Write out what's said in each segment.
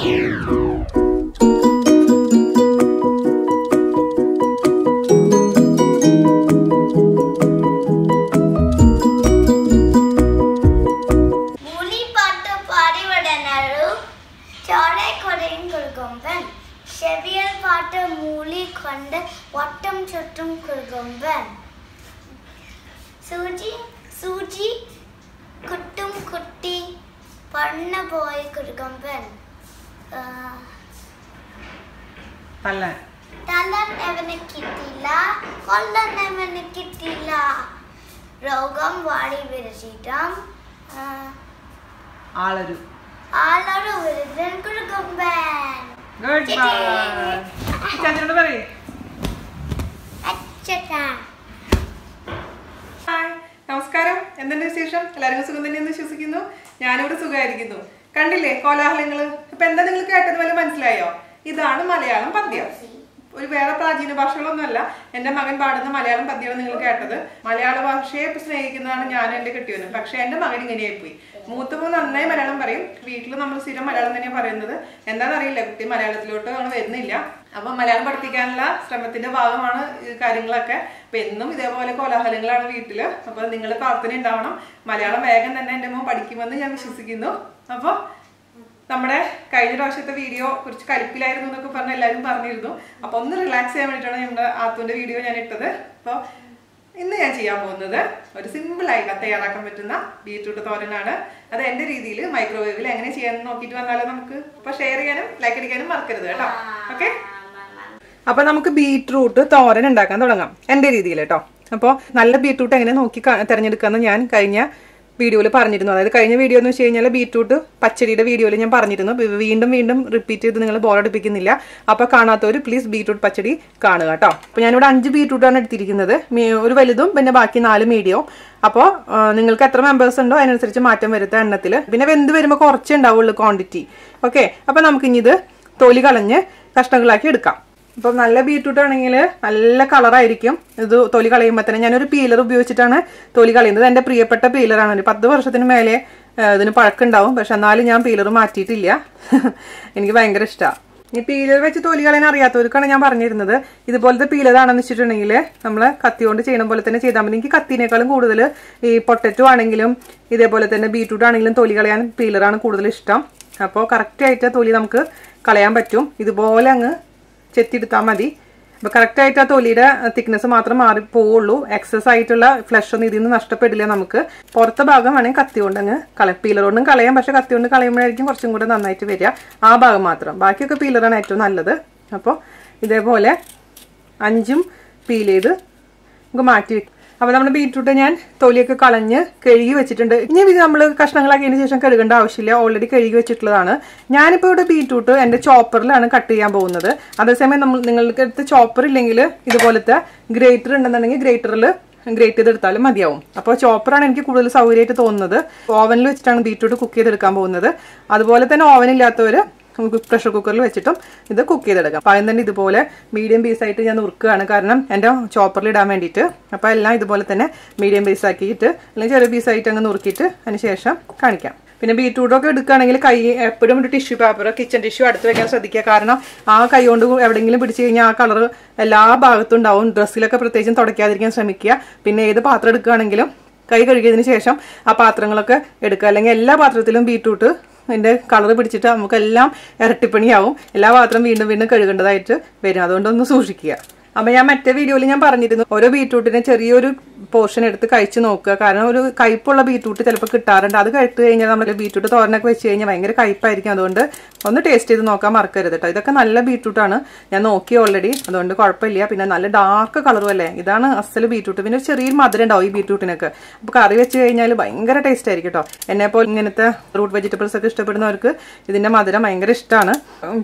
മൂലി തലൻ അവന് കിട്ടില്ല കൊല്ലൻ അവന് കിട്ടില്ല രോഗം വാടി വിരച്ചിട്ടം ആളൊരു. ആളൊരു വിരുദ്ധൻ കുറുകുമ്പൻ ഗുഡ് ചാച്ചനോട് പറയേ. അച്ചട്ടാ. നമസ്കാരം. എന്തുണ്ട് വിശേഷം? എല്ലാവരും സുഖം തന്നെയെന്ന് വിശ്വസിക്കുന്നു. ഞാനിവിടെ സുഖമായിരിക്കുന്നു. കണ്ടില്ലേ കോലാഹലങ്ങൾ? ഇപ്പൊ എന്താ നിങ്ങൾ കേട്ടത് പോലെ മനസ്സിലായോ? ഇതാണ് മലയാളം പദ്യം. ഒരു വേറെ പ്രാചീന ഭാഷകളൊന്നുമല്ല. എന്റെ മകൻ പാടുന്ന മലയാളം പദ്യമാണ് നിങ്ങൾ കേട്ടത്. മലയാള ഭാഷയെ സ്നേഹിക്കുന്നതാണ് ഞാൻ എന്റെ കിട്ടിയത് പക്ഷെ എന്റെ മകൻ ഇങ്ങനെയായി പോയി മൂത്തപ്പോ നന്നായി മലയാളം പറയും. വീട്ടിൽ നമ്മൾ സ്ഥിരം മലയാളം തന്നെയാണ് പറയുന്നത്. എന്താണെന്നറിയില്ല കുട്ടി മലയാളത്തിലോട്ട് അങ്ങനെ വരുന്നില്ല. അപ്പൊ മലയാളം പഠിപ്പിക്കാനുള്ള ശ്രമത്തിന്റെ ഭാഗമാണ് ഈ കാര്യങ്ങളൊക്കെ. അപ്പൊ എന്നും ഇതേപോലെ കോലാഹലങ്ങളാണ് വീട്ടിൽ. അപ്പൊ നിങ്ങൾ പ്രാർത്ഥന ഉണ്ടാവണം. മലയാളം വേഗം തന്നെ എന്റെ മോൻ പഠിക്കുമെന്ന് ഞാൻ വിശ്വസിക്കുന്നു. അപ്പൊ നമ്മുടെ കഴിഞ്ഞ പ്രാവശ്യത്തെ വീഡിയോ കുറച്ച് കലിപ്പിലായിരുന്നു എന്നൊക്കെ പറഞ്ഞ് എല്ലാവരും പറഞ്ഞിരുന്നു. അപ്പോൾ ഒന്ന് റിലാക്സ് ചെയ്യാൻ വേണ്ടിയിട്ടാണ് നമ്മുടെ ആത്തുവിന്റെ വീഡിയോ ഞാൻ ഇട്ടത്. അപ്പോൾ ഇന്ന് ഞാൻ ചെയ്യാൻ പോകുന്നത് ഒരു സിമ്പിൾ ആയിട്ട് തയ്യാറാക്കാൻ പറ്റുന്ന ബീറ്റ്റൂട്ട് തോരനാണ്. അത് എന്റെ രീതിയിൽ മൈക്രോവേവിൽ എങ്ങനെ ചെയ്യാമെന്ന് നോക്കിയിട്ട് വന്നാലോ നമുക്ക്. അപ്പൊ ഷെയർ ചെയ്യാനും ലൈക്ക് അടിക്കാനും മറക്കരുത് കേട്ടോ. ഓക്കെ അപ്പോൾ നമുക്ക് ബീറ്റ്റൂട്ട് തോരൻ ഉണ്ടാക്കാൻ തുടങ്ങാം. എന്റെ രീതിയിൽ കേട്ടോ. അപ്പോൾ നല്ല ബീറ്റ്റൂട്ട് എങ്ങനെ നോക്കി തിരഞ്ഞെടുക്കാമെന്ന് ഞാൻ കഴിഞ്ഞ വീഡിയോയിൽ പറഞ്ഞിരുന്നു. അതായത് കഴിഞ്ഞ വീഡിയോ എന്ന് വെച്ച് കഴിഞ്ഞാൽ ബീറ്റ്റൂട്ട് പച്ചടിയുടെ വീഡിയോയിൽ ഞാൻ പറഞ്ഞിരുന്നു. വീണ്ടും വീണ്ടും റിപ്പീറ്റ് ചെയ്ത് നിങ്ങൾ ബോറടിപ്പിക്കുന്നില്ല അപ്പോൾ കാണാത്തവർ പ്ലീസ് ബീറ്റ്റൂട്ട് പച്ചടി കാണുക കേട്ടോ. അപ്പോൾ ഞാനിവിടെ അഞ്ച് ബീറ്റ്റൂട്ടാണ് എടുത്തിരിക്കുന്നത്. ഒരു വലുതും പിന്നെ ബാക്കി നാല് മീഡിയവും അപ്പോൾ നിങ്ങൾക്ക് എത്ര മെമ്പേഴ്സ് ഉണ്ടോ അതിനനുസരിച്ച് മാറ്റം വരുത്താം എണ്ണത്തിൽ പിന്നെ വെന്ത് വരുമ്പോൾ കുറച്ചേ ഉണ്ടാവുള്ളൂ ക്വാണ്ടിറ്റി ഓക്കെ അപ്പോൾ നമുക്കിനി ഇത് തൊലി കളഞ്ഞ് കഷ്ണങ്ങളാക്കി എടുക്കാം. ഇപ്പം നല്ല ബീറ്റ്റൂട്ട് ആണെങ്കിൽ നല്ല കളറായിരിക്കും ഇത് തൊലി കളയുമ്പോൾ തന്നെ ഞാനൊരു പീലർ ഉപയോഗിച്ചിട്ടാണ് തൊലി കളയുന്നത്. എന്റെ പ്രിയപ്പെട്ട പീലറാണ് ഒരു പത്ത് വർഷത്തിന് മേലെ ഇതിന് പഴക്കുണ്ടാവും. പക്ഷെ എന്നാലും ഞാൻ പീലർ മാറ്റിയിട്ടില്ല. എനിക്ക് ഭയങ്കര ഇഷ്ടമാണ് ഈ പീലർ വെച്ച് തൊലി കളയാൻ അറിയാത്തവർക്കാണ് ഞാൻ പറഞ്ഞിരുന്നത്. ഇതുപോലത്തെ പീലറാണെന്ന് വെച്ചിട്ടുണ്ടെങ്കിൽ നമ്മൾ കത്തി കൊണ്ട് ചെയ്യണ പോലെ തന്നെ ചെയ്താൽ മതി. എനിക്ക് കത്തിനേക്കാളും കൂടുതൽ ഈ പൊട്ടറ്റോ ആണെങ്കിലും ഇതേപോലെ തന്നെ ബീറ്റ്റൂട്ട് ആണെങ്കിലും തൊലി കളയാൻ പീലറാണ് കൂടുതൽ ഇഷ്ടം. അപ്പോൾ കറക്റ്റായിട്ട് തൊലി നമുക്ക് കളയാൻ പറ്റും. ഇതുപോലെ അങ്ങ് ചെത്തിയെടുത്താൽ മതി. അപ്പോൾ കറക്റ്റായിട്ട് ആ തൊലിയുടെ തിക്നെസ് മാത്രം മാറി പോവുള്ളൂ. എക്സസ് ആയിട്ടുള്ള ഫ്ലഷ് ഒന്നും ഇതിൽ നിന്ന് നഷ്ടപ്പെടില്ല നമുക്ക്. പുറത്തെ ഭാഗം വേണമെങ്കിൽ കത്തി കൊണ്ട് അങ്ങ് കള പീലർ കൊണ്ടും കളയാം. പക്ഷെ കത്തി കൊണ്ട് കളയുമ്പോഴായിരിക്കും കുറച്ചും കൂടെ നന്നായിട്ട് വരിക. ആ ഭാഗം മാത്രം. ബാക്കിയൊക്കെ പീലറാണ് ഏറ്റവും നല്ലത്. അപ്പോൾ ഇതേപോലെ അഞ്ചും പീൽ ചെയ്ത് നമുക്ക് മാറ്റി വെക്കും അപ്പോൾ നമ്മുടെ ബീറ്റ്റൂട്ട് ഞാൻ തൊലിയൊക്കെ കളഞ്ഞ് കഴുകി വെച്ചിട്ടുണ്ട്. ഇനി ഇത് നമ്മൾ കഷ്ണങ്ങളാക്കിയതിന് ശേഷം കഴുകേണ്ട ആവശ്യമില്ല. ഓൾറെഡി കഴുകി വെച്ചിട്ടുള്ളതാണ്. ഞാനിപ്പോൾ ഇവിടെ ബീറ്റ്റൂട്ട് എന്റെ ചോപ്പറിലാണ് കട്ട് ചെയ്യാൻ പോകുന്നത്. അതേസമയം നമ്മൾ നിങ്ങൾക്ക് അടുത്ത് ചോപ്പർ ഇല്ലെങ്കിൽ ഇതുപോലത്തെ ഗ്രേറ്റർ ഉണ്ടെന്നുണ്ടെങ്കിൽ ഗ്രേറ്ററിൽ ഗ്രേറ്റ് ചെയ്തെടുത്താലും മതിയാവും. അപ്പോൾ ചോപ്പറാണ് എനിക്ക് കൂടുതൽ സൗകര്യമായിട്ട് തോന്നുന്നത്. ഓവനിൽ വെച്ചിട്ടാണ് ബീറ്റ്റൂട്ട് കുക്ക് ചെയ്തെടുക്കാൻ പോകുന്നത്. അതുപോലെ തന്നെ ഓവൻ ഇല്ലാത്തവർ നമുക്ക് പ്രഷർ കുക്കറിൽ വെച്ചിട്ടും ഇത് കുക്ക് ചെയ്തെടുക്കാം. അപ്പം ആദ്യം തന്നെ ഇതുപോലെ മീഡിയം പീസായിട്ട് ഞാൻ നുറുക്കുകയാണ്. കാരണം എന്റെ ചോപ്പറിൽ ഇടാൻ വേണ്ടിയിട്ട്. അപ്പോൾ എല്ലാം ഇതുപോലെ തന്നെ മീഡിയം പീസാക്കിയിട്ട് അല്ലെങ്കിൽ ചെറിയ പീസായിട്ട് അങ്ങ് നുറുക്കിയിട്ട് അതിന് ശേഷം കാണിക്കാം. പിന്നെ ബീറ്റ്റൂട്ടൊക്കെ എടുക്കുകയാണെങ്കിൽ കൈ എപ്പോഴും ഒരു ടിഷ്യൂ പേപ്പറോ കിച്ചൺ ടിഷ്യൂ അടുത്ത് വെക്കാൻ ശ്രദ്ധിക്കുക. കാരണം ആ കൈ കൊണ്ട് എവിടെയെങ്കിലും പിടിച്ചു കഴിഞ്ഞാൽ ആ കളർ എല്ലാ ഭാഗത്തും ഉണ്ടാവും. ഡ്രസ്സിലൊക്കെ പ്രത്യേകിച്ചും തുടയ്ക്കാതിരിക്കാൻ ശ്രമിക്കുക. പിന്നെ ഏത് പാത്രം എടുക്കുകയാണെങ്കിലും കൈ കഴുകിയതിന് ശേഷം ആ പാത്രങ്ങളൊക്കെ എടുക്കുക. അല്ലെങ്കിൽ എല്ലാ പാത്രത്തിലും ബീറ്റ്റൂട്ട് അതിന്റെ കളർ പിടിച്ചിട്ട് നമുക്കെല്ലാം ഇരട്ടിപ്പണിയാവും. എല്ലാ പാത്രം വീണ്ടും വീണ്ടും കഴുകേണ്ടതായിട്ട് വരും. അതുകൊണ്ടൊന്ന് സൂക്ഷിക്കുക. അപ്പം ഞാൻ മറ്റേ വീഡിയോയിൽ ഞാൻ പറഞ്ഞിരുന്നു ഓരോ ബീറ്റ്റൂട്ടിനെ ചെറിയൊരു പോർഷൻ എടുത്ത് കഴിച്ചു നോക്കുക. കാരണം ഒരു കയ്പുള്ള ബീറ്റ്റൂട്ട് ചിലപ്പോൾ കിട്ടാറുണ്ട്. അത് കഴിച്ചു കഴിഞ്ഞാൽ നമ്മൾ ബീറ്റ്റൂട്ട് തോരനൊക്കെ വെച്ച് കഴിഞ്ഞാൽ ഭയങ്കര കയ്പായിരിക്കും. അതുകൊണ്ട് ഒന്ന് ടേസ്റ്റ് ചെയ്ത് നോക്കാൻ മറക്കരുത് കേട്ടോ ഇതൊക്കെ നല്ല ബീറ്റ്റൂട്ടാണ് ഞാൻ നോക്കി ഓൾറെഡി അതുകൊണ്ട് കുഴപ്പമില്ല. പിന്നെ നല്ല ഡാർക്ക് കളറും അല്ലേ? ഇതാണ് അസൽ ബീറ്റ്റൂട്ട് പിന്നെ ഒരു ചെറിയൊരു മധുരം ഉണ്ടാവും ഈ ബീറ്റ്റൂട്ടിനൊക്കെ അപ്പോൾ കറി വെച്ച് കഴിഞ്ഞാൽ ഭയങ്കര ടേസ്റ്റ് ആയിരിക്കും കേട്ടോ എന്നെ പോലെ ഇങ്ങനത്തെ റൂട്ട് വെജിറ്റബിൾസ് ഒക്കെ ഇഷ്ടപ്പെടുന്നവർക്ക് ഇതിന്റെ മധുരം ഭയങ്കര ഇഷ്ടമാണ്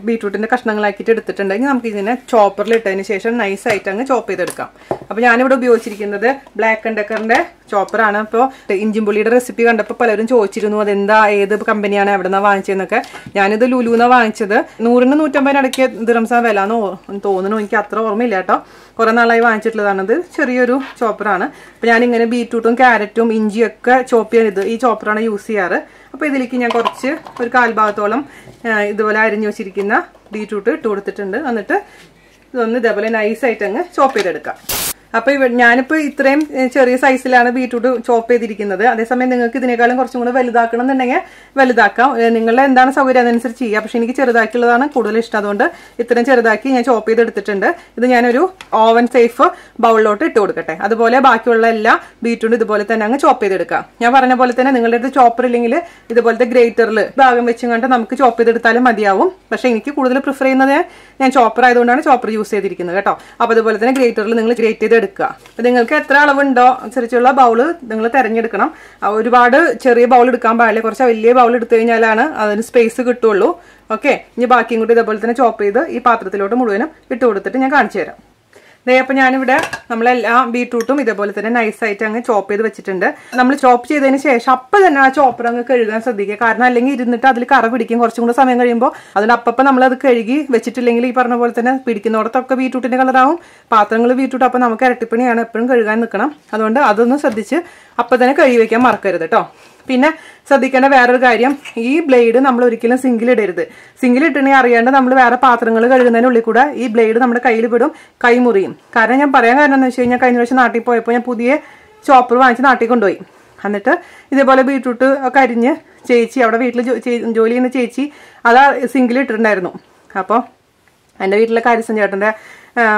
ബീറ്റ്റൂട്ടിന്റെ കഷ്ണങ്ങളാക്കിയിട്ട് എടുത്തിട്ടുണ്ടെങ്കിൽ നമുക്ക് ഇതിനെ ചോപ്പറിൽ ഇട്ടതിന് ശേഷം നൈസായിട്ട് അങ്ങ് ചോപ്പ് ചെയ്തെടുക്കാം. അപ്പോൾ ഞാനിവിടെ ഉപയോഗിച്ചിരിക്കുന്നത് ബ്ലാക്ക് ആൻഡ് ഡെക്കറിന്റെ ചോപ്പറാണ് അപ്പോൾ ഇഞ്ചിമ്പുള്ളിയുടെ റെസിപ്പി കണ്ടപ്പോൾ പലരും ചോദിച്ചിരുന്നു അതെന്താ? ഏത് കമ്പനിയാണ് എവിടെ നിന്നാണ് വാങ്ങിച്ചതെന്നൊക്കെ ഞാനിത് ലുലുന്നാണ് വാങ്ങിച്ചത്. നൂറിന് നൂറ്റമ്പതിന് ഇടയ്ക്ക് ദിറംസാ വില എന്ന് തോന്നുന്നു. എനിക്ക് അത്ര ഓർമ്മയില്ല കേട്ടോ. കുറേ നാളായി വാങ്ങിച്ചിട്ടുള്ളതാണിത്. ചെറിയൊരു ചോപ്പറാണ് അപ്പോൾ ഞാനിങ്ങനെ ബീറ്റ്റൂട്ടും ക്യാരറ്റും ഇഞ്ചിയൊക്കെ ചോപ്പ് ചെയ്യാൻ ഇത് ഈ ചോപ്പറാണ് യൂസ് ചെയ്യാറ്. അപ്പോൾ ഇതിലേക്ക് ഞാൻ കുറച്ച് ഒരു കാൽഭാഗത്തോളം ഇതുപോലെ അരിഞ്ഞു വെച്ചിരിക്കുന്ന ബീറ്റ്റൂട്ട് ഇട്ട് കൊടുത്തിട്ടുണ്ട്. എന്നിട്ട് ഇതൊന്ന് ഇതേപോലെ നൈസായിട്ട് അങ്ങ് ചോപ്പ് ചെയ്തെടുക്കാം. അപ്പൊ ഇവ ഞാനിപ്പോ ഇത്രയും ചെറിയ സൈസിലാണ് ബീറ്റ്റൂട്ട് ചോപ്പ് ചെയ്തിരിക്കുന്നത്. അതേസമയം നിങ്ങൾക്ക് ഇതിനേക്കാളും കുറച്ചും കൂടെ വലുതാക്കണം എന്നുണ്ടെങ്കിൽ വലുതാക്കാം. നിങ്ങളുടെ എന്താണ് സൗകര്യം അതനുസരിച്ച് ചെയ്യുക പക്ഷെ എനിക്ക് ചെറുതാക്കിയുള്ളതാണ് കൂടുതൽ ഇഷ്ടം. അതുകൊണ്ട് ഇത്രയും ചെറുതാക്കി ഞാൻ ചോപ്പ് ചെയ്തെടുത്തിട്ടുണ്ട്. ഇത് ഞാനൊരു ഓവൻ സേഫ് ബൗളിലോട്ട് ഇട്ട് കൊടുക്കട്ടെ. അതുപോലെ ബാക്കിയുള്ള എല്ലാ ബീറ്റ്റൂട്ടും ഇതുപോലെ തന്നെ അങ്ങ് ചോപ്പ് ചെയ്തെടുക്കാം. ഞാൻ പറഞ്ഞ പോലെ തന്നെ നിങ്ങളുടെ അടുത്ത് ചോപ്പർ ഇല്ലെങ്കിൽ ഇതുപോലത്തെ ഗ്രേറ്ററിൽ ഭാഗം വെച്ചും കണ്ട് നമുക്ക് ചോപ്പ് ചെയ്തെടുത്താലും മതിയാവും. പക്ഷേ എനിക്ക് കൂടുതൽ പ്രിഫർ ചെയ്യുന്നത് ഞാൻ ചോപ്പർ ആയതുകൊണ്ടാണ് ചോപ്പർ യൂസ് ചെയ്തിരിക്കുന്നത് കേട്ടോ. അപ്പോൾ അതുപോലെ തന്നെ ഗ്രേറ്ററിൽ നിങ്ങൾ ഗ്രേറ്റ് ചെയ്ത് എടുക്കുക അപ്പം നിങ്ങൾക്ക് എത്ര അളവുണ്ടോ അനുസരിച്ചുള്ള ബൗൾ നിങ്ങൾ തിരഞ്ഞെടുക്കണം. ഒരുപാട് ചെറിയ ബൗൾ എടുക്കാൻ പാടില്ല. കുറച്ച് വലിയ ബൗൾ എടുത്തു കഴിഞ്ഞാലാണ് അതിന് സ്പേസ് കിട്ടുള്ളൂ. ഓക്കെ ഇനി ബാക്കിയും കൂടി ഇതേപോലെ തന്നെ ചോപ്പ് ചെയ്ത് ഈ പാത്രത്തിലോട്ട് മുഴുവനും ഇട്ട് കൊടുത്തിട്ട് ഞാൻ കാണിച്ചു തരാം. ദേ അപ്പം ഞാനിവിടെ നമ്മളെല്ലാ ബീട്രൂട്ടും ഇതേപോലെ തന്നെ നൈസായിട്ട് അങ്ങ് ചോപ്പ് ചെയ്ത് വെച്ചിട്ടുണ്ട്. നമ്മൾ ചോപ്പ് ചെയ്തതിന് ശേഷം അപ്പം തന്നെ ആ ചോപ്പർ അങ്ങ് കഴുകാൻ ശ്രദ്ധിക്കുക. കാരണം അല്ലെങ്കിൽ ഇരുന്നിട്ട് അതിൽ കറ പിടിക്കും. കുറച്ചും കൂടെ സമയം കഴിയുമ്പോൾ അതിന് അപ്പം അത് കഴുകി വെച്ചിട്ടില്ലെങ്കിൽ ഈ പറഞ്ഞ പോലെ തന്നെ പിടിക്കുന്നിടത്തൊക്കെ ബീട്രൂട്ടിന്റെ കളറാവും പാത്രങ്ങൾ ബീട്രൂട്ട് അപ്പം നമുക്ക് ഇരട്ടിപ്പണിയാണ് എപ്പോഴും കഴുകാൻ നിൽക്കണം അതുകൊണ്ട് അതൊന്ന് ശ്രദ്ധിച്ച് അപ്പം തന്നെ കഴുകി വയ്ക്കാൻ മറക്കരുത് കേട്ടോ പിന്നെ ശ്രദ്ധിക്കേണ്ട വേറൊരു കാര്യം ഈ ബ്ലേഡ് നമ്മൾ ഒരിക്കലും സിങ്കിലിടരുത് ഇട്ടിട്ടുണ്ടെങ്കിൽ അറിയാണ്ട് നമ്മൾ വേറെ പാത്രങ്ങൾ കഴുകുന്നതിനുള്ളിൽ കൂടെ ഈ ബ്ലേഡ് നമ്മുടെ കയ്യിൽ വിടും കൈ മുറിയും. കാരണം ഞാൻ പറയാൻ കാരണം എന്ന് വെച്ച് കഴിഞ്ഞാൽ കഴിഞ്ഞ പ്രാവശ്യം നാട്ടിൽ പോയപ്പോൾ ഞാൻ പുതിയ ചോപ്പർ വാങ്ങിച്ച് നാട്ടിൽ കൊണ്ടുപോയി. എന്നിട്ട് ഇതേപോലെ ബീട്രൂട്ട് ഒക്കെ അരിഞ്ഞ് ചേച്ചി അവിടെ വീട്ടിൽ ജോലി ചെയ്യുന്ന ചേച്ചി അത് സിങ്കിലിട്ടിട്ടുണ്ടായിരുന്നു അപ്പോൾ എന്റെ വീട്ടിലെ കാര്യസഞ്ചേട്ടന്റെ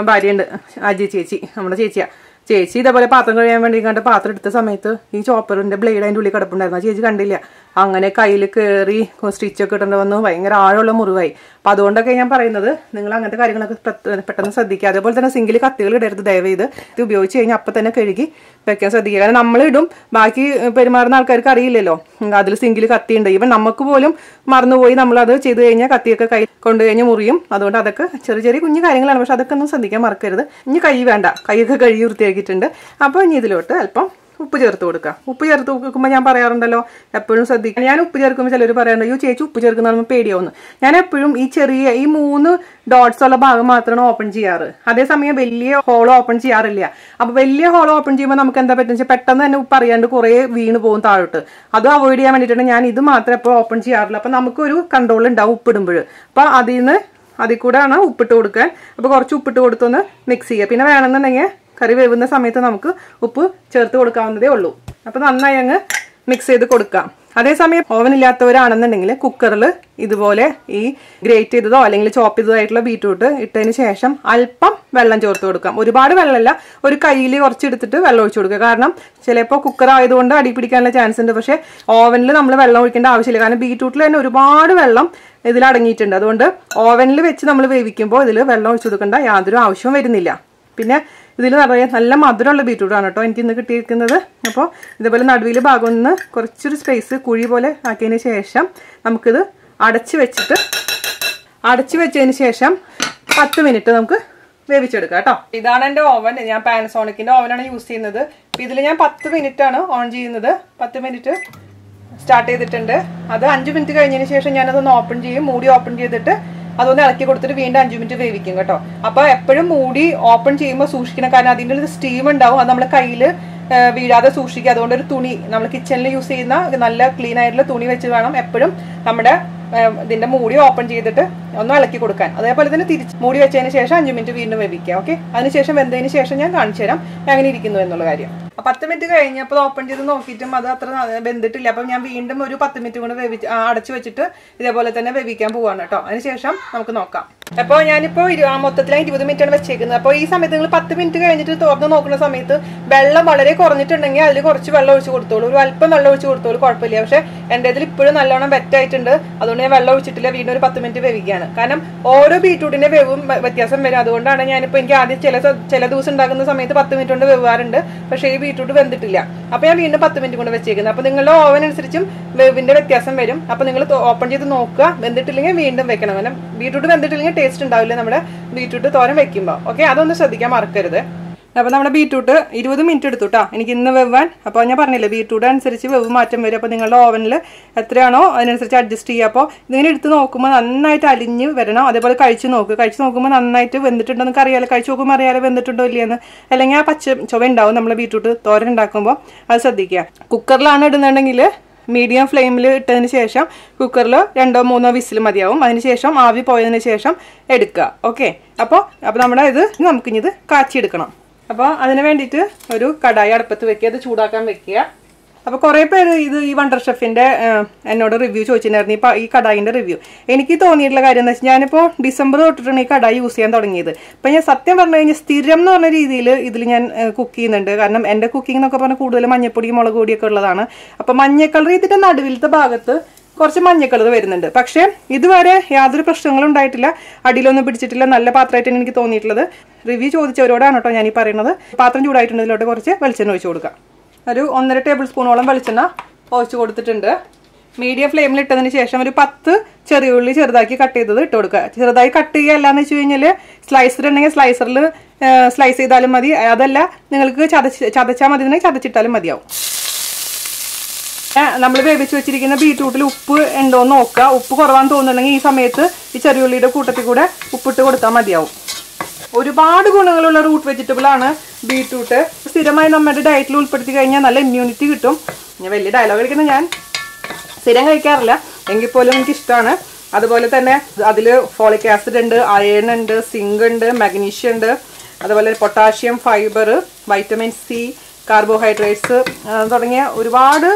ഭാര്യയുണ്ട് അജി ചേച്ചി നമ്മുടെ ചേച്ചിയാ. ചേച്ചി ഇതേപോലെ പാത്രം കഴിയാൻ വേണ്ടി കണ്ട് പാത്രം എടുത്ത സമയത്ത് ഈ ചോപ്പറിന്റെ ബ്ലേഡ് അതിന്റെ ഉള്ളിൽ കിടപ്പുണ്ടായിരുന്നു. ചേച്ചി കണ്ടില്ല. അങ്ങനെ കയ്യിൽ കയറി സ്റ്റിച്ചൊക്കെ ഇടേണ്ടി വന്നു. ഭയങ്കര ആഴമുള്ള മുറിവായി. അപ്പൊ അതുകൊണ്ടൊക്കെ ഞാൻ പറയുന്നത് നിങ്ങൾ അങ്ങനത്തെ കാര്യങ്ങളൊക്കെ പെട്ടെന്ന് ശ്രദ്ധിക്കുക. അതേപോലെ തന്നെ സിംഗിൾ കത്തികൾ ഇടരുത്. ദയവ് ചെയ്ത് ഇത് ഉപയോഗിച്ച് കഴിഞ്ഞാൽ അപ്പം തന്നെ കഴുകി വെക്കാൻ ശ്രദ്ധിക്കുക. കാരണം നമ്മൾ ഇടും. ബാക്കി പെരുമാറുന്ന ആൾക്കാർക്ക് അറിയില്ലല്ലോ. അതിൽ സിംഗിൾ കത്തിയുണ്ട്. ഇവൻ നമുക്ക് പോലും മറന്നുപോയി നമ്മളത് ചെയ്ത് കഴിഞ്ഞാൽ കത്തിയൊക്കെ കൈ കൊണ്ടു കഴിഞ്ഞാൽ മുറിയും. അതുകൊണ്ട് അതൊക്കെ ചെറിയ ചെറിയ കുഞ്ഞു കാര്യങ്ങളാണ്. പക്ഷെ അതൊക്കെ ഒന്നും ശ്രദ്ധിക്കാൻ മറക്കരുത്. ഇനി കൈ വേണ്ട. കൈയൊക്കെ കഴുകി വൃത്തിയാക്കിയിട്ടുണ്ട്. അപ്പോൾ ഇനി ഇതിലോട്ട് അല്പം ഉപ്പ് ചേർത്ത് കൊടുക്കുക ഉപ്പ് ചേർത്ത് കൊടുക്കുമ്പോൾ ഞാൻ പറയാറുണ്ടല്ലോ എപ്പോഴും ശ്രദ്ധിക്കുക ഞാൻ ഉപ്പ് ചേർക്കുമ്പോൾ ചിലർ പറയാറുണ്ട് അയ്യോ ചേച്ചി ഉപ്പ് ചേർക്കുന്ന പറയുമ്പോൾ പേടിയാവുന്നു. ഞാൻ എപ്പോഴും ഈ ചെറിയ ഈ മൂന്ന് ഡോട്ട്സ് ഉള്ള ഭാഗം മാത്രമാണ് ഓപ്പൺ ചെയ്യാറ്. അതേസമയം വലിയ ഹോൾ ഓപ്പൺ ചെയ്യാറില്ല. അപ്പൊ വലിയ ഹോൾ ഓപ്പൺ ചെയ്യുമ്പോൾ നമുക്ക് എന്താ പറ്റുന്ന വെച്ചാൽ പെട്ടെന്ന് തന്നെ ഉപ്പ് അറിയാണ്ട് കുറേ വീണ് പോകും താഴോട്ട്. അത് അവോയ്ഡ് ചെയ്യാൻ വേണ്ടിയിട്ടാണ് ഞാൻ ഇത് മാത്രം എപ്പോൾ ഓപ്പൺ ചെയ്യാറില്ല. അപ്പൊ നമുക്കൊരു കൺട്രോൾ ഉണ്ടാവും ഉപ്പിടുമ്പോൾ അപ്പൊ അതിൽ നിന്ന് അതിൽ കൂടെയാണ് ഉപ്പിട്ട് കൊടുക്കാൻ. അപ്പോൾ കുറച്ച് ഉപ്പിട്ട് കൊടുത്തൊന്ന് മിക്സ് ചെയ്യുക. പിന്നെ വേണമെന്നുണ്ടെങ്കിൽ കറി വേവുന്ന സമയത്ത് നമുക്ക് ഉപ്പ് ചേർത്ത് കൊടുക്കാവുന്നതേ ഉള്ളൂ. അപ്പൊ നന്നായി അങ്ങ് മിക്സ് ചെയ്ത് കൊടുക്കാം. അതേസമയം ഓവൻ ഇല്ലാത്തവരാണെന്നുണ്ടെങ്കിൽ കുക്കറിൽ ഇതുപോലെ ഈ ഗ്രേറ്റ് ചെയ്തതോ അല്ലെങ്കിൽ ചോപ്പ് ചെയ്തതായിട്ടുള്ള ബീറ്റ്റൂട്ട് ഇട്ടതിന് ശേഷം അല്പം വെള്ളം ചേർത്ത് കൊടുക്കാം. ഒരുപാട് വെള്ളമല്ല ഒരു കയ്യിൽ കുറച്ച് എടുത്തിട്ട് വെള്ളം ഒഴിച്ചു കൊടുക്കുക. കാരണം ചിലപ്പോൾ കുക്കർ ആയതുകൊണ്ട് അടി പിടിക്കാനുള്ള ചാൻസ് ഉണ്ട്. പക്ഷേ ഓവനിൽ നമ്മൾ വെള്ളം ഒഴിക്കേണ്ട ആവശ്യമില്ല. കാരണം ബീറ്റ്റൂട്ടിൽ തന്നെ ഒരുപാട് വെള്ളം ഇതിൽ അടങ്ങിയിട്ടുണ്ട്. അതുകൊണ്ട് ഓവനിൽ വെച്ച് നമ്മൾ വേവിക്കുമ്പോൾ ഇതിൽ വെള്ളം ഒഴിച്ചു കൊടുക്കേണ്ട യാതൊരു ആവശ്യവും വരുന്നില്ല. പിന്നെ ഇതിൽ നിറയെ നല്ല മധുരമുള്ള ബീറ്റ്റൂട്ടാണ് കേട്ടോ എനിക്ക് ഇന്ന് കിട്ടിയിരിക്കുന്നത്. അപ്പോൾ ഇതേപോലെ നടുവിൽ ഭാഗം ഒന്ന് കുറച്ചൊരു സ്പേസ് കുഴി പോലെ ആക്കിയതിന് ശേഷം നമുക്കിത് അടച്ച് വെച്ചിട്ട് അടച്ച് വെച്ചതിന് ശേഷം പത്ത് മിനിറ്റ് നമുക്ക് വേവിച്ചെടുക്കാം കേട്ടോ. ഇതാണ് എന്റെ ഓവൻ ഞാൻ പാനസോണിക്കിന്റെ ഓവനാണ് യൂസ് ചെയ്യുന്നത്. ഇതിൽ ഞാൻ പത്ത് മിനിറ്റ് ആണ് ഓൺ ചെയ്യുന്നത്. പത്ത് മിനിറ്റ് സ്റ്റാർട്ട് ചെയ്തിട്ടുണ്ട്. അത് അഞ്ച് മിനിറ്റ് കഴിഞ്ഞതിന് ശേഷം ഞാനതൊന്ന് ഓപ്പൺ ചെയ്യും. മൂടി ഓപ്പൺ ചെയ്തിട്ട് അതൊന്ന് ഇളക്കി കൊടുത്തിട്ട് വീണ്ടും അഞ്ച് മിനിറ്റ് വേവിക്കും കേട്ടോ. അപ്പൊ എപ്പോഴും മൂടി ഓപ്പൺ ചെയ്യുമ്പോൾ സൂക്ഷിക്കണം കാരണം അതിന്റെ ഒരു സ്റ്റീം ഉണ്ടാവും. അത് നമ്മുടെ കയ്യിൽ വീഴാതെ സൂക്ഷിക്കുക. അതുകൊണ്ട് ഒരു തുണി നമ്മൾ കിച്ചണിൽ യൂസ് ചെയ്യുന്ന നല്ല ക്ലീൻ ആയിട്ടുള്ള തുണി വെച്ച് വേണം എപ്പോഴും നമ്മുടെ ഇതിന്റെ മൂടി ഓപ്പൺ ചെയ്തിട്ട് ഒന്ന് ഇളക്കി കൊടുക്കാൻ. അതേപോലെ തന്നെ തിരിച്ച് മൂടി വെച്ചതിന് ശേഷം അഞ്ച് മിനിറ്റ് വീണ്ടും വേവിക്കുക ഓക്കെ അതിനുശേഷം വെന്തതിന് ശേഷം ഞാൻ കാണിച്ചു തരാം എങ്ങനെ ഇരിക്കുന്നു എന്നുള്ള കാര്യം. പത്ത് മിനിറ്റ് കഴിഞ്ഞപ്പോൾ ഓപ്പൺ ചെയ്ത് നോക്കിയിട്ടും അത് അത്ര വെന്തിട്ടില്ല. അപ്പം ഞാൻ വീണ്ടും ഒരു പത്ത് മിനിറ്റ് കൊണ്ട് വേവിച്ച് അടച്ചു വെച്ചിട്ട് ഇതേപോലെ തന്നെ വേവിക്കാൻ പോവാണ് കേട്ടോ. അതിനുശേഷം നമുക്ക് നോക്കാം. ഞാനിപ്പോൾ ഇരു- ആ, മൊത്തത്തിലായി ഇരുപത് മിനിറ്റ് ആണ് വെച്ചേക്കുന്നത്. അപ്പോൾ ഈ സമയത്ത് നിങ്ങൾ പത്ത് മിനിറ്റ് കഴിഞ്ഞിട്ട് തുറന്ന് നോക്കുന്ന സമയത്ത് വെള്ളം വളരെ കുറഞ്ഞിട്ടുണ്ടെങ്കിൽ അതിൽ കുറച്ച് വെള്ളം ഒഴിച്ച് കൊടുത്തോളൂ. ഒരു അല്പം വെള്ളം ഒഴിച്ച് കൊടുത്തോളൂ കുഴപ്പമില്ല. പക്ഷേ എന്റെ ഇതിൽ ഇപ്പോഴും നല്ലോണം വെറ്റായിട്ടുണ്ട്. അതുകൊണ്ട് ഞാൻ വെള്ളം ഒഴിച്ചിട്ടില്ല. വീണ്ടും ഒരു പത്ത് മിനിറ്റ് വേവിക്കുകയാണ്. കാരണം ഓരോ ബീട്രൂട്ടിന്റെ വേവും വ്യത്യാസം വരും. അതുകൊണ്ടാണ് ഞാനിപ്പോൾ എനിക്ക് ആദ്യം ചില ചില ദിവസം ഉണ്ടാക്കുന്ന സമയത്ത് പത്ത് മിനിറ്റ് കൊണ്ട് വെവാറുണ്ട്. പക്ഷേ ഈ ബീട്രൂട്ട് വെന്തിട്ടില്ല. അപ്പോൾ ഞാൻ വീണ്ടും പത്ത് മിനിറ്റ് കൊണ്ട് വെച്ചേക്കുന്നത് അപ്പോൾ നിങ്ങളുടെ ഓവൻ അനുസരിച്ചും വേവിന്റെ വ്യത്യാസം വരും. അപ്പോൾ നിങ്ങൾ ഓപ്പൺ ചെയ്ത് നോക്കുക. വെന്തിട്ടില്ലെങ്കിൽ വീണ്ടും വെക്കണം. കാരണം ബീട്രൂട്ട് വെന്തിട്ടില്ലെങ്കിൽ ടേസ്റ്റ് ഉണ്ടാവില്ല നമ്മുടെ ബീറ്റ്റൂട്ട് തോരൻ വെക്കുമ്പോൾ ഓക്കെ അതൊന്ന് ശ്രദ്ധിക്കാൻ മറക്കരുത്. അപ്പോൾ നമ്മുടെ ബീറ്റ്റൂട്ട് ഇരുപത് മിനിറ്റ് എടുത്തു കേട്ടോ എനിക്ക് ഇന്ന് വെവാൻ അപ്പോൾ ഞാൻ പറഞ്ഞില്ലേ ബീറ്റ്റൂട്ട് അനുസരിച്ച് വെവ് മാറ്റം വരും. അപ്പോൾ നിങ്ങളുടെ ഓവനിൽ എത്രയാണോ അതിനനുസരിച്ച് അഡ്ജസ്റ്റ് ചെയ്യുക. അപ്പോൾ ഇതിങ്ങനെ എടുത്ത് നോക്കുമ്പോൾ നന്നായിട്ട് അലിഞ്ഞ് വരണം. അതേപോലെ കഴിച്ച് നോക്ക്. കഴിച്ച് നോക്കുമ്പോൾ നന്നായിട്ട് വെന്തിട്ടുണ്ടോ എന്നൊക്കെ അറിയാലോ കഴിച്ച് നോക്കുമ്പോൾ അറിയാലോ വെന്തിട്ടുണ്ടോ ഇല്ലയെന്ന്. അല്ലെങ്കിൽ ആ പച്ച ചുവ ഉണ്ടാവും. നമ്മൾ ബീറ്റ്റൂട്ട് തോരൻ ഉണ്ടാക്കുമ്പോൾ അത് ശ്രദ്ധിക്കുക. കുക്കറിലാണ് ഇടുന്നുണ്ടെങ്കിൽ മീഡിയം ഫ്ലെയിമിൽ ഇട്ടതിന് ശേഷം കുക്കറിൽ രണ്ടോ മൂന്നോ വിസിൽ മതിയാവും. അതിന് ശേഷം ആവി പോയതിന് ശേഷം എടുക്കുക. ഓക്കെ അപ്പോൾ അപ്പോൾ നമ്മുടെ ഇത് നമുക്കിനി ഇത് കാച്ചിയെടുക്കണം. അപ്പോൾ അതിന് വേണ്ടിയിട്ട് ഒരു കടായി അടുപ്പത്ത് വെക്കുക. അത് ചൂടാക്കാൻ വെക്കുക. അപ്പോൾ കുറേ പേര് ഇത് ഈ വണ്ടർ ഷെഫിന്റെ എന്നോട് റിവ്യൂ ചോദിച്ചിട്ടുണ്ടായിരുന്നു. ഈ ഈ കടായിന്റെ റിവ്യൂ എനിക്ക് തോന്നിയിട്ടുള്ള കാര്യം എന്ന് വെച്ചാൽ ഞാനിപ്പോൾ ഡിസംബർ തൊട്ടിട്ടാണ് ഈ കടായി യൂസ് ചെയ്യാൻ തുടങ്ങിയത്. അപ്പോൾ ഞാൻ സത്യം പറഞ്ഞു കഴിഞ്ഞാൽ സ്ഥിരം എന്ന് പറഞ്ഞ രീതിയിൽ ഇതിൽ ഞാൻ കുക്ക് ചെയ്യുന്നുണ്ട്. കാരണം എന്റെ കുക്കിംഗ് എന്നൊക്കെ പറഞ്ഞാൽ കൂടുതൽ മഞ്ഞപ്പൊടി മുളക് പൊടിയൊക്കെ ഉള്ളതാണ്. അപ്പോൾ മഞ്ഞ കളർ ഇതിന്റെ നടുവിലത്തെ ഭാഗത്ത് കുറച്ച് മഞ്ഞ കളർ വരുന്നുണ്ട്. പക്ഷേ ഇതുവരെ യാതൊരു പ്രശ്നങ്ങളും ഉണ്ടായിട്ടില്ല. അടിയിലൊന്നും പിടിച്ചിട്ടില്ല. നല്ല പാത്രമായിട്ടാണ് എനിക്ക് തോന്നിയിട്ടുള്ളത്. റിവ്യൂ ചോദിച്ചവരോടാണ് കേട്ടോ ഞാൻ ഈ പറയുന്നത് പാത്രം ചൂടായിട്ടുണ്ടെങ്കിലോട്ട് കുറച്ച് വെളിച്ചെണ്ണ ഒഴിച്ചു കൊടുക്കാം. ഒരു ഒന്നര ടേബിൾ സ്പൂണോളം വെളിച്ചെണ്ണ ഒഴിച്ച് കൊടുത്തിട്ടുണ്ട്. മീഡിയം ഫ്ലെയിമിൽ ഇട്ടതിന് ശേഷം ഒരു പത്ത് ചെറിയ ഉള്ളി ചെറുതാക്കി കട്ട് ചെയ്തത് ഇട്ട് കൊടുക്കുക. ചെറുതായി കട്ട് ചെയ്യുക അല്ലാന്ന് വെച്ച് കഴിഞ്ഞാൽ സ്ലൈസർ ഉണ്ടെങ്കിൽ സ്ലൈസറിൽ സ്ലൈസ് ചെയ്താലും മതി. അതല്ല നിങ്ങൾക്ക് ചതച്ച് ചതച്ചാൽ മതി എന്നുണ്ടെങ്കിൽ ചതച്ചിട്ടാലും മതിയാവും. നമ്മൾ വേവിച്ച് വെച്ചിരിക്കുന്ന ബീറ്റ്റൂട്ടിൽ ഉപ്പ് ഉണ്ടോ എന്ന് നോക്കുക. ഉപ്പ് കുറവാന്ന് തോന്നുന്നുണ്ടെങ്കിൽ ഈ സമയത്ത് ഈ ചെറിയുള്ളിയുടെ കൂട്ടത്തിൽ കൂടെ ഉപ്പിട്ട് കൊടുത്താൽ മതിയാവും. ഒരുപാട് ഗുണങ്ങളുള്ള റൂട്ട് വെജിറ്റബിൾ ആണ് ബീറ്റ്റൂട്ട്. സ്ഥിരമായി നമ്മുടെ ഡയറ്റിൽ ഉൾപ്പെടുത്തി കഴിഞ്ഞാൽ നല്ല ഇമ്മ്യൂണിറ്റി കിട്ടും. ഞാൻ വലിയ ഡയലോഗ് കളിക്കുന്ന ഞാൻ സ്ഥിരം കഴിക്കാറില്ല. എങ്കിൽ പോലും എനിക്ക് ഇഷ്ടമാണ്. അതുപോലെ തന്നെ അതിൽ ഫോളിക് ആസിഡ് ഉണ്ട് അയൺ ഉണ്ട് സിങ്ക് ഉണ്ട് മഗ്നീഷ്യം ഉണ്ട്. അതുപോലെ potassium fiber vitamin C carbohydrates തുടങ്ങിയ ഒരുപാട്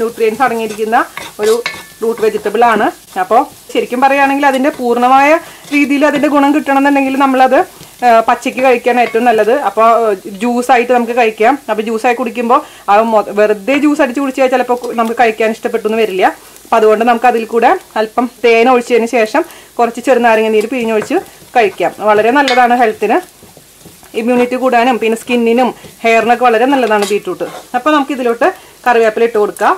ന്യൂട്രിയൻസ് അടങ്ങിയിരിക്കുന്ന ഒരു റൂട്ട് വെജിറ്റബിൾ ആണ്. അപ്പോൾ ശരിക്കും പറയുകയാണെങ്കിൽ അതിന്റെ പൂർണമായ രീതിയിൽ അതിന്റെ ഗുണം കിട്ടണമെന്നുണ്ടെങ്കിൽ നമ്മളത് പച്ചയ്ക്ക് കഴിക്കാൻ ഏറ്റവും നല്ലത്. അപ്പോൾ ജ്യൂസായിട്ട് നമുക്ക് കഴിക്കാം. അപ്പോൾ ജ്യൂസായി കുടിക്കുമ്പോൾ അത് വെറുതെ ജ്യൂസ് അടിച്ച് കുടിച്ചാൽ ചിലപ്പോൾ നമുക്ക് കഴിക്കാൻ ഇഷ്ടപ്പെട്ടൊന്നും വരില്ല. അപ്പോൾ അതുകൊണ്ട് നമുക്ക് അതിൽ കൂടെ അല്പം തേൻ ഒഴിച്ചതിന് ശേഷം കുറച്ച് ചെറുനാരങ്ങ നീര് പിഴിഞ്ഞൊഴിച്ച് കഴിക്കാം. വളരെ നല്ലതാണ് ഹെൽത്തിന്. ഇമ്മ്യൂണിറ്റി കൂടാനും പിന്നെ സ്കിന്നിനും ഹെയറിനൊക്കെ വളരെ നല്ലതാണ് ബീട്രൂട്ട് അപ്പോൾ നമുക്ക് ഇതിലോട്ട് കറിവേപ്പില ഇട്ട് കൊടുക്കാം.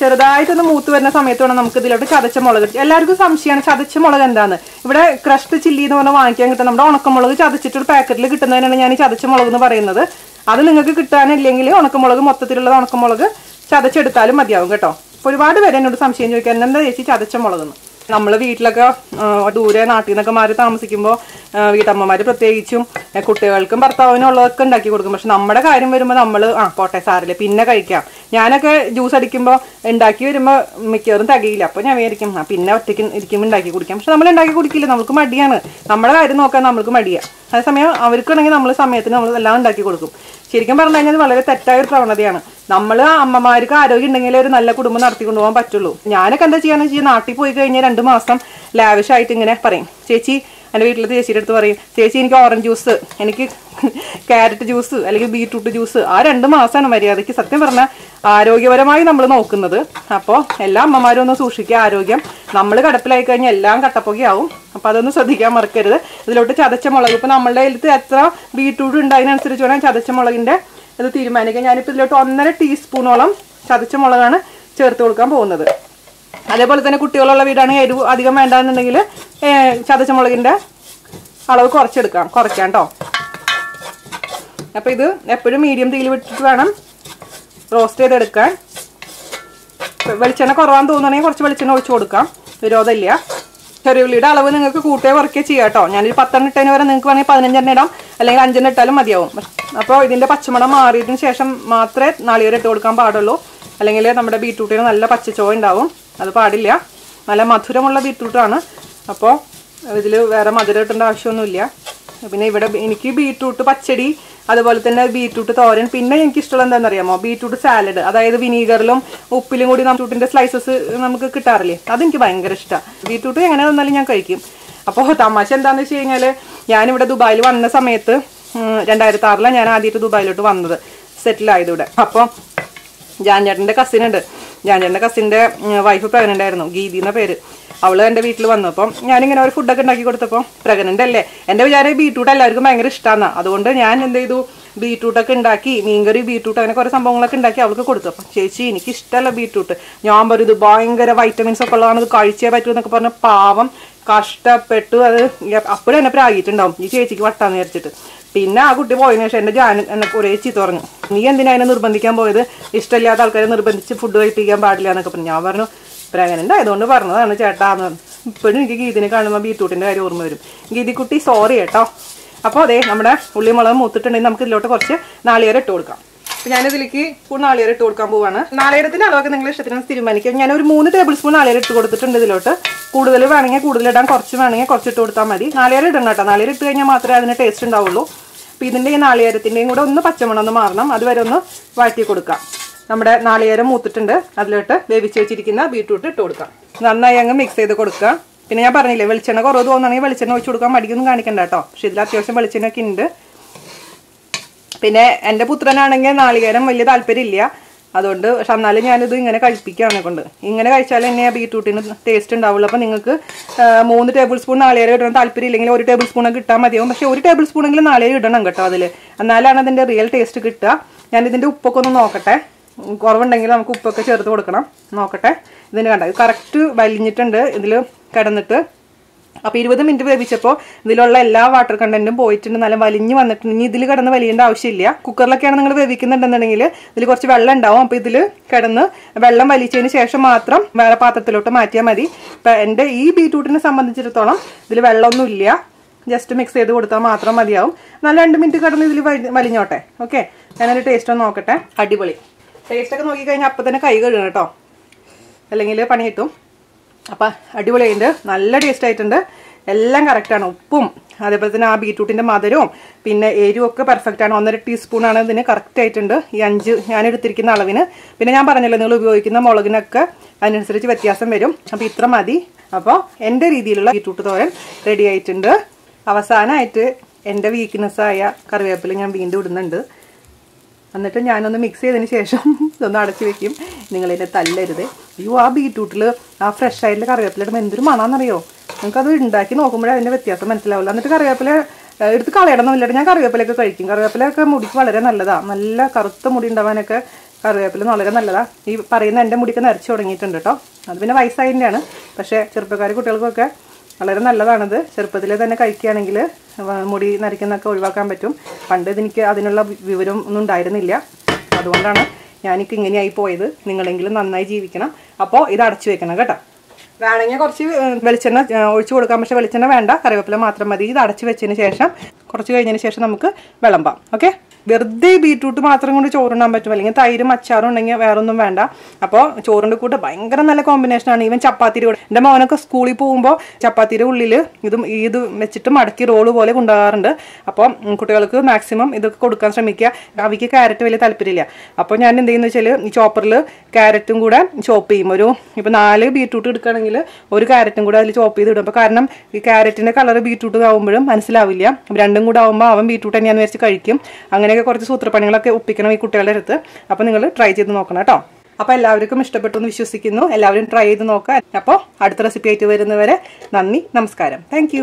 ചെറുതായിട്ടൊന്ന് മൂത്ത് വരുന്ന സമയത്ത് വേണം നമുക്ക് ഇതിലോട്ട് ചതച്ച മുളക് എല്ലാവർക്കും സംശയമാണ് ചതച്ച മുളക് എന്താന്ന്. ഇവിടെ ക്രഷ്ഡ് ചില്ലി എന്ന് പറഞ്ഞാൽ വാങ്ങിക്കാൻ കിട്ടും നമ്മുടെ ഉണക്കമുളക് ചതച്ചിട്ട് ഒരു പാക്കറ്റിൽ കിട്ടുന്നതിനാണ് ഞാൻ ഈ ചതച്ച മുളക് എന്ന് പറയുന്നത്. അത് നിങ്ങൾക്ക് കിട്ടാനില്ലെങ്കിൽ ഉണക്കമുളക് മൊത്തത്തിലുള്ള ഉണക്കമുളക് ചതച്ചെടുത്താലും മതിയാവും കേട്ടോ. അപ്പോൾ ഒരുപാട് പേര് എന്നോട് സംശയം ചോദിക്കാൻ എന്താ ചേച്ചി ചതച്ച മുളകെന്ന് നമ്മൾ വീട്ടിലൊക്കെ ദൂരെ നാട്ടിൽ നിന്നൊക്കെ മാറി താമസിക്കുമ്പോൾ വീട്ടമ്മമാർ പ്രത്യേകിച്ചും കുട്ടികൾക്കും ഭർത്താവിനും ഉള്ളതൊക്കെ ഉണ്ടാക്കി കൊടുക്കും. പക്ഷെ നമ്മുടെ കാര്യം വരുമ്പോൾ നമ്മൾ ആ പോട്ടെ സാറില്ല പിന്നെ കഴിക്കാം. ഞാനൊക്കെ ജ്യൂസ് അടിക്കുമ്പോൾ ഉണ്ടാക്കി വരുമ്പോൾ മിക്കവാറും തികയില്ല. അപ്പോൾ ഞാൻ വിചാരിക്കും ആ പിന്നെ ഒറ്റയ്ക്ക് ഇരിക്കുമ്പോൾ ഉണ്ടാക്കി കുടിക്കാം. പക്ഷെ നമ്മൾ ഉണ്ടാക്കി കുടിക്കില്ല നമുക്ക് മടിയാണ്. നമ്മുടെ കാര്യം നോക്കാൻ നമ്മൾക്ക് മടിയാണ് അതേസമയം അവർക്കാണെങ്കിൽ നമ്മൾ സമയത്തിന് നമ്മൾ എല്ലാം ഉണ്ടാക്കി കൊടുക്കും. ശരിക്കും പറഞ്ഞു കഴിഞ്ഞാൽ വളരെ തെറ്റായ ഒരു പ്രവണതയാണ്. നമ്മൾ അമ്മമാർക്ക് ആരോഗ്യം ഉണ്ടെങ്കിലേ ഒരു നല്ല കുടുംബം നടത്തിക്കൊണ്ടു പോകാൻ പറ്റുള്ളൂ. ഞാനൊക്കെ എന്താ ചെയ്യാന്ന് വെച്ചാൽ നാട്ടിൽ പോയി കഴിഞ്ഞാൽ രണ്ട് മാസം ലാവിഷായിട്ട് ഇങ്ങനെ പറയും. ചേച്ചി എന്റെ വീട്ടിലത്തെ ചേച്ചിയുടെ അടുത്ത് പറയും ചേച്ചി എനിക്ക് ഓറഞ്ച് ജ്യൂസ് എനിക്ക് ക്യാരറ്റ് ജ്യൂസ് അല്ലെങ്കിൽ ബീട്രൂട്ട് ജ്യൂസ് ആ രണ്ട് മാസമാണ് മര്യാദയ്ക്ക് സത്യം പറഞ്ഞാൽ ആരോഗ്യപരമായി നമ്മൾ നോക്കുന്നത്. അപ്പോൾ എല്ലാ അമ്മമാരും ഒന്ന് സൂക്ഷിക്കുക ആരോഗ്യം. നമ്മൾ കടപ്പിലായി കഴിഞ്ഞാൽ എല്ലാം കട്ടപ്പൊക്കെയാവും അപ്പോൾ അതൊന്നും ശ്രദ്ധിക്കാൻ മറക്കരുത്. ഇതിലോട്ട് ചതച്ച മുളക് ഇപ്പോൾ നമ്മളുടെ കയ്യിലത്ത് എത്ര ബീട്രൂട്ട് ഉണ്ട് അതിനനുസരിച്ച് വേണം ചതച്ച മുളകിന്റെ ഇത് തീരുമാനിക്കാം. ഞാനിപ്പോൾ ഇതിലോട്ട് ഒന്നര ടീസ്പൂണോളം ചതച്ച മുളകാണ് ചേർത്ത് കൊടുക്കാൻ പോകുന്നത്. അതേപോലെ തന്നെ കുട്ടികളുള്ള വീടാണെങ്കിൽ എരിവ് അധികം വേണ്ടാന്നുണ്ടെങ്കിൽ ചതച്ച മുളകിന്റെ അളവ് കുറച്ചെടുക്കാം. കുറയ്ക്കാം കേട്ടോ അപ്പോൾ ഇത് എപ്പോഴും മീഡിയം തീയിൽ വിട്ടിട്ട് വേണം റോസ്റ്റ് ചെയ്തെടുക്കാൻ. വെളിച്ചെണ്ണ കുറവാന്ന് തോന്നുകയാണെങ്കിൽ കുറച്ച് വെളിച്ചെണ്ണ ഒഴിച്ചു കൊടുക്കാം. വിരോധമില്ല. ചെറിയുള്ളിയുടെ അളവ് നിങ്ങൾക്ക് കൂട്ടേ വർക്കേ ചെയ്യാം കേട്ടോ. ഞാനൊരു പത്തെണ്ണം ഇട്ടതിന് വരെ നിങ്ങൾക്ക് വേണമെങ്കിൽ പതിനഞ്ചെണ്ണം ഇടാം. അല്ലെങ്കിൽ അഞ്ചെണ്ണം ഇട്ടാലും മതിയാവും. അപ്പോൾ ഇതിന്റെ പച്ചമണം മാറിയതിന് ശേഷം മാത്രമേ നാളികേരം ഇട്ട് കൊടുക്കാൻ പാടുള്ളൂ. അല്ലെങ്കിൽ നമ്മുടെ ബീട്രൂട്ടിന് നല്ല പച്ചച്ചോ ഉണ്ടാവും. അത് പാടില്ല. നല്ല മധുരമുള്ള ബീട്രൂട്ടാണ് അപ്പോൾ ഇതിൽ വേറെ മധുരം ഇട്ടേണ്ട ആവശ്യമൊന്നുമില്ല. പിന്നെ ഇവിടെ എനിക്ക് ബീട്രൂട്ട് പച്ചടി അതുപോലെ തന്നെ ബീട്രൂട്ട് തോരൻ. പിന്നെ എനിക്ക് ഇഷ്ടമുള്ള എന്താണെന്ന് അറിയാമോ ബീട്രൂട്ട് സാലഡ്. അതായത് വിനീഗറിലും ഉപ്പിലും കൂടി ബീട്രൂട്ടിന്റെ സ്ലൈസസ് നമുക്ക് കിട്ടാറില്ലേ? അതെനിക്ക് ഭയങ്കര ഇഷ്ടമാണ് ബീട്രൂട്ട് എങ്ങനെ വന്നാലും ഞാൻ കഴിക്കും. അപ്പോൾ തമാശ എന്താണെന്ന് വെച്ച് കഴിഞ്ഞാൽ ഞാനിവിടെ ദുബായിൽ വന്ന സമയത്ത് രണ്ടായിരത്തി ആറിലാണ് ഞാൻ ആദ്യമായിട്ട് ദുബായിലോട്ട് വന്നത്. സെറ്റിൽ ആയത് ഇവിടെ അപ്പോൾ ജാൻചേട്ടന്റെ കസിൻ ഉണ്ട് ജാൻചേട്ടന്റെ കസിന്റെ വൈഫ് പ്രഗ്നന്റ് ആയിരുന്നു ഗീതി എന്ന പേര്. അവൾ എന്റെ വീട്ടിൽ വന്നു. അപ്പം ഞാനിങ്ങനെ ഒരു ഫുഡൊക്കെ ഉണ്ടാക്കി കൊടുത്തപ്പോൾ പ്രഗ്നന്റ് അല്ലേ എന്റെ വിചാരം ബീട്രൂട്ട് എല്ലാവർക്കും ഭയങ്കര ഇഷ്ടമാണ് അതുകൊണ്ട് ഞാൻ എന്ത് ചെയ്തു? ബീട്രൂട്ടൊക്കെ ഉണ്ടാക്കി മീൻകറി ബീട്രൂട്ട് അങ്ങനെ കുറേ സംഭവങ്ങളൊക്കെ ഉണ്ടാക്കി അവൾക്ക് കൊടുത്തു. അപ്പം ചേച്ചി എനിക്ക് ഇഷ്ടമല്ല ബീട്രൂട്ട് ഞാൻ പറയും ഇത് ഭയങ്കര വൈറ്റമിൻസ് ഒക്കെ ഉള്ളതാണ് ഇത് കഴിച്ചേ പറ്റൂ എന്നൊക്കെ പറഞ്ഞ പാവം കഷ്ടപ്പെട്ടു. അത് അപ്പോഴും എന്നെ പ്രാഗിയിട്ടുണ്ടാവും ഈ ചേച്ചിക്ക് വട്ടാന്ന് വിചാരിച്ചിട്ട്. പിന്നെ ആ കുട്ടി പോയതിനു ശേഷം എന്റെ ജാൻ എന്നെ കുറേ ചീത്ത പറഞ്ഞു. നീ എന്തിനാ അതിനെ നിർബന്ധിക്കാൻ പോയത്? ഇഷ്ടമില്ലാത്ത ആൾക്കാരെ നിർബന്ധിച്ച് ഫുഡ് കഴിപ്പിക്കാൻ പാടില്ല എന്നൊക്കെ പറഞ്ഞു. ഞാൻ പറഞ്ഞു പ്രഗ്നന്റ് അതുകൊണ്ട് പറഞ്ഞതാണ് ചേട്ടാ എന്ന് ഇപ്പോഴും എനിക്ക് ഗീതിനെ കാണുമ്പോൾ ബീട്രൂട്ടിന്റെ കാര്യം ഓർമ്മ വരും. ഗീതിക്കുട്ടി സോറി കേട്ടോ. അപ്പോൾ അതെ നമ്മുടെ ഉള്ളിമുളക് മൂത്തിട്ടുണ്ടെങ്കിൽ നമുക്ക് ഇതിലോട്ട് കുറച്ച് നാളികേരം ഇട്ട് കൊടുക്കാം. അപ്പോൾ ഞാനിതിലേക്ക് നാളികേരം ഇട്ട് കൊടുക്കാൻ പോവാണ്. നാളികേരത്തിന്റെ അളവൊക്കെ നിങ്ങൾ ഇഷ്ടത്തിന് തീരുമാനിക്കാം ഞാൻ ഒരു മൂന്ന് ടേബിൾ സ്പൂൺ നാളികേരം ഇട്ട് കൊടുത്തിട്ടുണ്ട് ഇതിലോട്ട്. കൂടുതൽ വേണമെങ്കിൽ കൂടുതൽ ഇടാൻ കുറച്ച് വേണമെങ്കിൽ കുറച്ച് ഇട്ട് കൊടുത്താൽ മതി. നാളികേരം ഇടണം കേട്ടോ. നാളികേരം ഇട്ട് കഴിഞ്ഞാൽ മാത്രമേ അതിന് ടേസ്റ്റ് ഉണ്ടാവുള്ളൂ. അപ്പോൾ ഇതിന്റെ ഈ നാളികേരത്തിന്റെയും കൂടെ ഒന്ന് പച്ചമണം ഒന്ന് മാറണം. അതുവരെ ഒന്ന് വഴറ്റി കൊടുക്കാം. നമ്മുടെ നാളികേരം മൂത്തിട്ടുണ്ട്. അതിലോട്ട് വേവിച്ച് വെച്ചിരിക്കുന്ന ബീട്രൂട്ട് ഇട്ട് കൊടുക്കാം. നന്നായി അങ്ങ് മിക്സ് ചെയ്ത് കൊടുക്കുക. പിന്നെ ഞാൻ പറഞ്ഞില്ലേ വെളിച്ചെണ്ണ കുറവ് തോന്നുകയാണെങ്കിൽ വെളിച്ചെണ്ണ ഒഴിച്ച് കൊടുക്കാൻ മടിക്കൊന്നും കാണിക്കണ്ട കേട്ടോ. പക്ഷെ ഇതിൽ അത്യാവശ്യം വെളിച്ചെണ്ണയൊക്കെ ഉണ്ട്. പിന്നെ എന്റെ പുത്രനാണെങ്കിൽ നാളികേരം വലിയ താല്പര്യമില്ല. അതുകൊണ്ട് പക്ഷെ എന്നാലും ഞാനിത് ഇങ്ങനെ കഴിപ്പിക്കുകയാണ് കൊണ്ട്. ഇങ്ങനെ കഴിച്ചാൽ തന്നെ ബീട്രൂട്ടിന് ടേസ്റ്റ് ഉണ്ടാവുള്ളൂ. അപ്പോൾ നിങ്ങൾക്ക് മൂന്ന് ടേബിൾ സ്പൂൺ നാളികേരം ഇടണം താല്പര്യം ഇല്ലെങ്കിൽ ഒരു ടേബിൾ സ്പൂണൊക്കെ ഇട്ടാൽ മതിയാവും. പക്ഷേ ഒരു ടേബിൾ സ്പൂണെങ്കിലും നാളികേരം ഇടണം കേട്ടോ അതിൽ. എന്നാലാണ് അതിന്റെ റിയൽ ടേസ്റ്റ് കിട്ടുക. ഞാനിതിന്റെ ഉപ്പൊക്കെ ഒന്ന് നോക്കട്ടെ. കുറവുണ്ടെങ്കിൽ നമുക്ക് ഉപ്പൊക്കെ ചേർത്ത് കൊടുക്കണം. നോക്കട്ടെ. ഇതിന് കണ്ട? കറക്റ്റ് വലിഞ്ഞിട്ടുണ്ട്. ഇതിൽ കിടന്നിട്ട്. അപ്പോൾ ഇരുപത് മിനിറ്റ് വേവിച്ചപ്പോൾ ഇതിലുള്ള എല്ലാ വാട്ടർ കണ്ടന്റും പോയിട്ടുണ്ട്. നല്ല വലിഞ്ഞ് വന്നിട്ടുണ്ട്. ഇനി ഇതിൽ കിടന്ന് വലിയേണ്ട ആവശ്യമില്ല. കുക്കറിലൊക്കെയാണ് നിങ്ങൾ വേവിക്കുന്നുണ്ടെന്നുണ്ടെങ്കിൽ ഇതിൽ കുറച്ച് വെള്ളം ഉണ്ടാവും. അപ്പോൾ ഇതിൽ കിടന്ന് വെള്ളം വലിച്ചതിന് ശേഷം മാത്രം വേറെ പാത്രത്തിലോട്ട് മാറ്റിയാൽ മതി. ഇപ്പം എന്റെ ഈ ബീട്രൂട്ടിനെ സംബന്ധിച്ചിടത്തോളം ഇതിൽ വെള്ളമൊന്നുമില്ല ജസ്റ്റ് മിക്സ് ചെയ്ത് കൊടുത്താൽ മാത്രം മതിയാവും. നല്ല രണ്ട് മിനിറ്റ് കിടന്ന് ഇതിൽ വലിഞ്ഞോട്ടെ. ഓക്കെ ഞാനൊരു ടേസ്റ്റ് ഒന്ന് നോക്കട്ടെ. അടിപൊളി. ടേസ്റ്റ് ഒക്കെ നോക്കിക്കഴിഞ്ഞാൽ അപ്പം തന്നെ കൈ കഴുകണം കേട്ടോ. അല്ലെങ്കിൽ പണി കിട്ടും. അപ്പം അടിപൊളിയായിട്ടുണ്ട്. നല്ല ടേസ്റ്റ് ആയിട്ടുണ്ട്. എല്ലാം കറക്റ്റാണ് ഉപ്പും അതേപോലെ തന്നെ ആ ബീറ്റ്റൂട്ടിന്റെ മധുരവും പിന്നെ എരിവും ഒക്കെ പെർഫെക്റ്റ് ആണ്. ഒന്നര ടീസ്പൂണാണ് ഇതിന് കറക്റ്റ് ആയിട്ടുണ്ട്. ഈ അഞ്ച് ഞാൻ എടുത്തിരിക്കുന്ന അളവിന്. പിന്നെ ഞാൻ പറഞ്ഞല്ലോ നിങ്ങൾ ഉപയോഗിക്കുന്ന മുളകിനൊക്കെ അതിനനുസരിച്ച് വ്യത്യാസം വരും. അപ്പോൾ ഇത്ര മതി. അപ്പോൾ എന്റെ രീതിയിലുള്ള ബീറ്റ്റൂട്ട് തോരൻ റെഡി ആയിട്ടുണ്ട്. അവസാനമായിട്ട് എന്റെ വീക്ക്നെസ്സായ കറിവേപ്പില ഞാൻ വീണ്ടും ഇടുന്നുണ്ട്. എന്നിട്ട് ഞാനൊന്ന് മിക്സ് ചെയ്തതിന് ശേഷം ഇതൊന്ന് അടച്ചു വെക്കും. നിങ്ങളിതിനെ തല്ലരുത്. അയ്യോ ആ ബീട്രൂട്ടിൽ ആ ഫ്രഷ് ആയിട്ടുള്ള കറിവേപ്പില ഇടുമ്പോൾ എന്തൊരു മണാന്നറിയോ? നമുക്കത് ഉണ്ടാക്കി നോക്കുമ്പോഴേ അതിന്റെ വ്യത്യാസം മനസ്സിലാവില്ല എന്നിട്ട് കറിവേപ്പില എടുത്ത് കളയണമെന്നില്ല ഞാൻ കറിവേപ്പിലൊക്കെ കഴിക്കും. കറിവേപ്പിലൊക്കെ മുടിക്ക് വളരെ നല്ലതാണ് നല്ല കറുത്ത മുടി ഉണ്ടാവാനൊക്കെ കറിവേപ്പില വളരെ നല്ലതാണ് ഈ പറയുന്ന എന്റെ മുടിക്ക് നരച്ചു തുടങ്ങിയിട്ടുണ്ട് കേട്ടോ അത് പിന്നെ വയസ്സായതിന്റെയാണ് പക്ഷേ ചെറുപ്പക്കാർ കുട്ടികൾക്കൊക്കെ വളരെ നല്ലതാണത്. ചെറുപ്പത്തിൽ തന്നെ കഴിക്കുകയാണെങ്കിൽ മുടി നരയ്ക്കുന്നൊക്കെ ഒഴിവാക്കാൻ പറ്റും. പണ്ട് ഇതെനിക്ക് അതിനുള്ള വിവരം ഒന്നും ഉണ്ടായിരുന്നില്ല. അതുകൊണ്ടാണ് ഞാനിക്ക് ഇങ്ങനെയായി പോയത്. നിങ്ങളെങ്കിലും നന്നായി ജീവിക്കണം. അപ്പോൾ ഇത് അടച്ചു വെക്കണം കേട്ടോ. വേണമെങ്കിൽ കുറച്ച് വെളിച്ചെണ്ണ ഒഴിച്ചു കൊടുക്കാം. പക്ഷേ വെളിച്ചെണ്ണ വേണ്ട. കറിവേപ്പില മാത്രം മതി. ഇത് അടച്ചു വെച്ചതിന് ശേഷം കുറച്ച് കഴിഞ്ഞതിന് ശേഷം നമുക്ക് വിളമ്പാം. ഓക്കെ? വെറുതെ ബീട്രൂട്ട് മാത്രം കൊണ്ട് ചോറുണ്ടാൻ പറ്റും. അല്ലെങ്കിൽ തൈരും അച്ചാറും ഉണ്ടെങ്കിൽ വേറെ ഒന്നും വേണ്ട. അപ്പോൾ ചോറിന്റെ കൂട്ട് ഭയങ്കര നല്ല കോമ്പിനേഷനാണ് ഈവൻ ചപ്പാത്തിരി കൂടെ. എന്റെ മോനൊക്കെ സ്കൂളിൽ പോകുമ്പോൾ ചപ്പാത്തിരി ഉള്ളിൽ ഇതും ഇത് വെച്ചിട്ട് മടക്കി റോൾ പോലെ കൊണ്ടുപോകാറുണ്ട് അപ്പോൾ കുട്ടികൾക്ക് മാക്സിമം ഇതൊക്കെ കൊടുക്കാൻ ശ്രമിക്കുക. അവയ്ക്ക് ക്യാരറ്റ് വലിയ താല്പര്യമില്ല. അപ്പോൾ ഞാൻ എന്ത് ചെയ്യുന്നു വെച്ചാൽ ഈ ചോപ്പറിൽ ക്യാരറ്റും കൂടെ ചോപ്പ് ചെയ്യും. ഒരു ഇപ്പോൾ നാല് ബീട്രൂട്ട് എടുക്കുകയാണെങ്കിൽ ഒരു ക്യാരറ്റും കൂടെ അതിൽ ചോപ്പ് ചെയ്ത് ഇടും. അപ്പോൾ കാരണം ഈ ക്യാരറ്റിന്റെ കളർ ബീട്രൂട്ട് ആവുമ്പോഴും മനസ്സിലാവില്ല. രണ്ടും കൂടെ ആകുമ്പോൾ അവൻ ബീട്രൂട്ട് തന്നെയാന്ന് വെച്ച് കഴിക്കും. അങ്ങനെയൊക്കെ കുറച്ച് സൂത്രപ്പണികളൊക്കെ ഒപ്പിക്കണം ഈ കുട്ടികളുടെ അടുത്ത്. അപ്പോൾ നിങ്ങൾ ട്രൈ ചെയ്ത് നോക്കണം കേട്ടോ. അപ്പോൾ എല്ലാവർക്കും ഇഷ്ടപ്പെട്ടു എന്ന് വിശ്വസിക്കുന്നു. എല്ലാവരും ട്രൈ ചെയ്ത് നോക്കാം അപ്പോൾ അടുത്ത റെസിപ്പി ആയിട്ട് വരുന്നവരെ നന്ദി നമസ്കാരം. താങ്ക്